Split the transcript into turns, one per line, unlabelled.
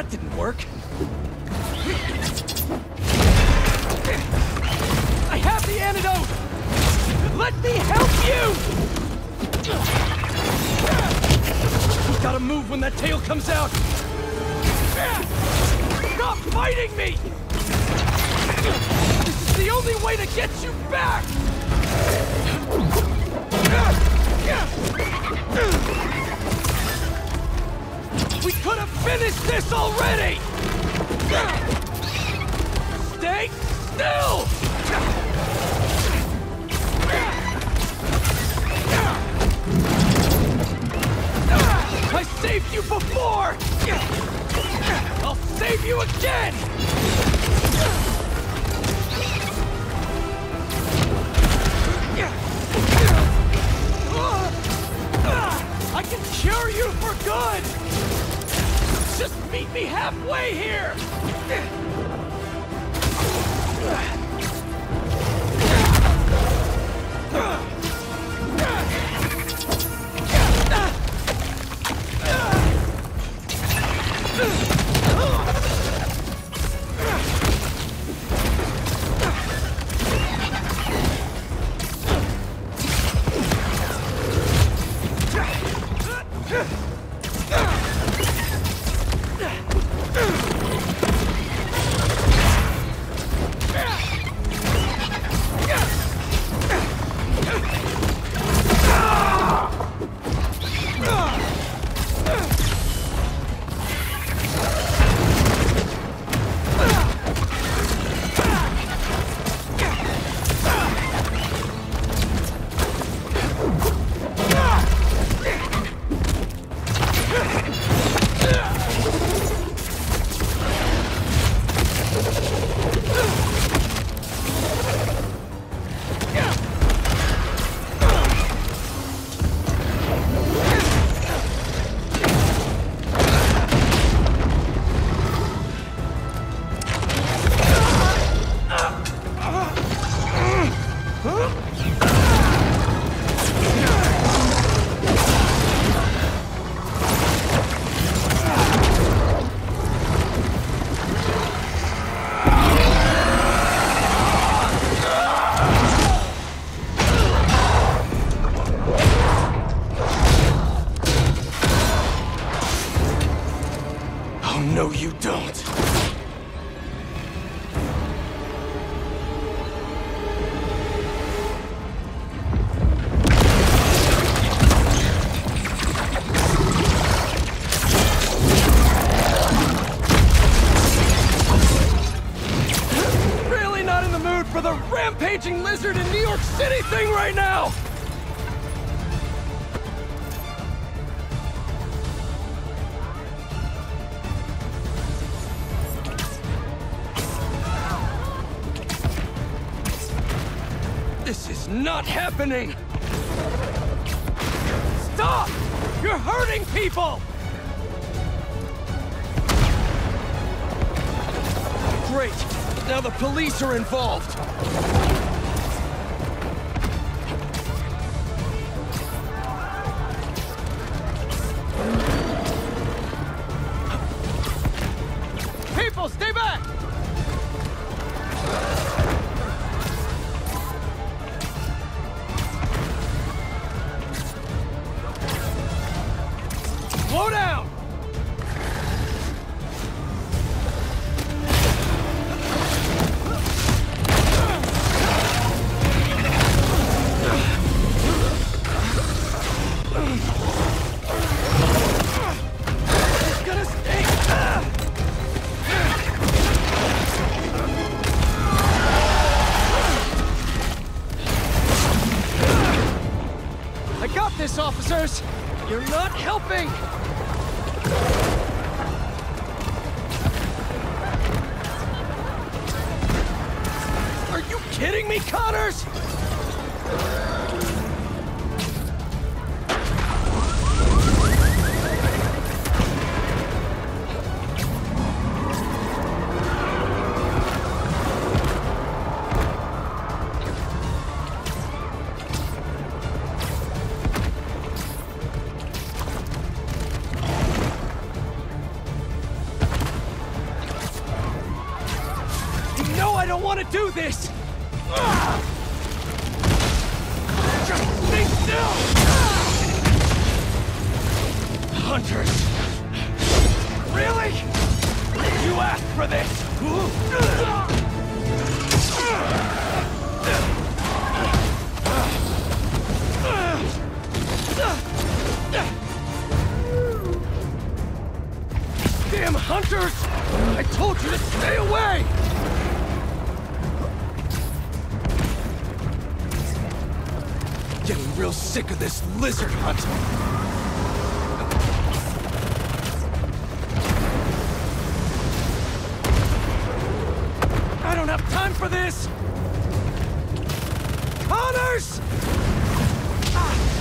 that didn't work. I have the antidote! Let me help you! We gotta move when that tail comes out! Stop fighting me! This is the only way to get you back! Just meet me halfway here! Oh, the mood for the rampaging lizard in New York City thing right now! This is not happening! Stop! You're hurting people! Great! Now the police are involved! Slow down! Got this, officers! You're not helping! Are you kidding me, Connors? Don't want to do this! Just stay still! Hunters! Really? You asked for this! Real sick of this lizard hunt. I don't have time for this! Connors! Here